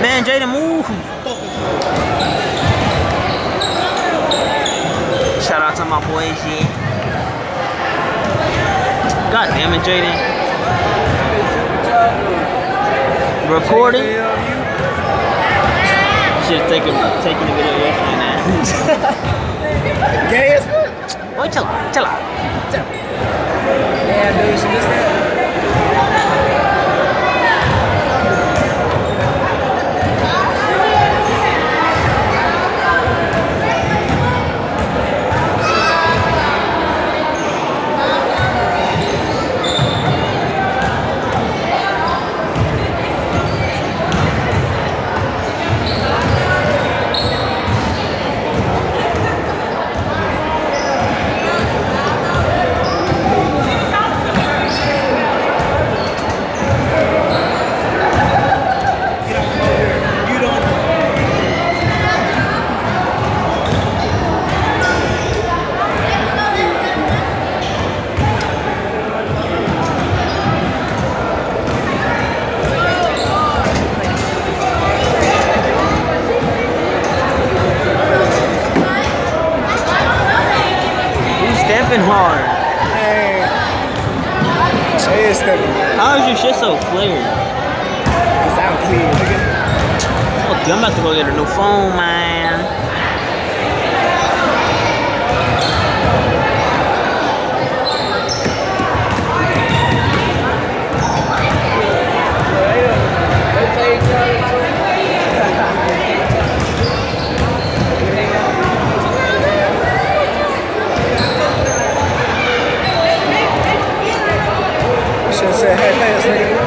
Man, Jaden, move. Shout out to my boy G. God damn it, Jaden. Recording. Should take a taking a video yesterday, man. Gay as fuck. Boy, chill, out, chill out. Yeah, dude, she missed that. Stepping hard. Hey. She is stepping. How is your shit so clear? Cause I'm clear, nigga. Fuck you, I'm about to go get a new phone, man. and say, hey, man, nigga.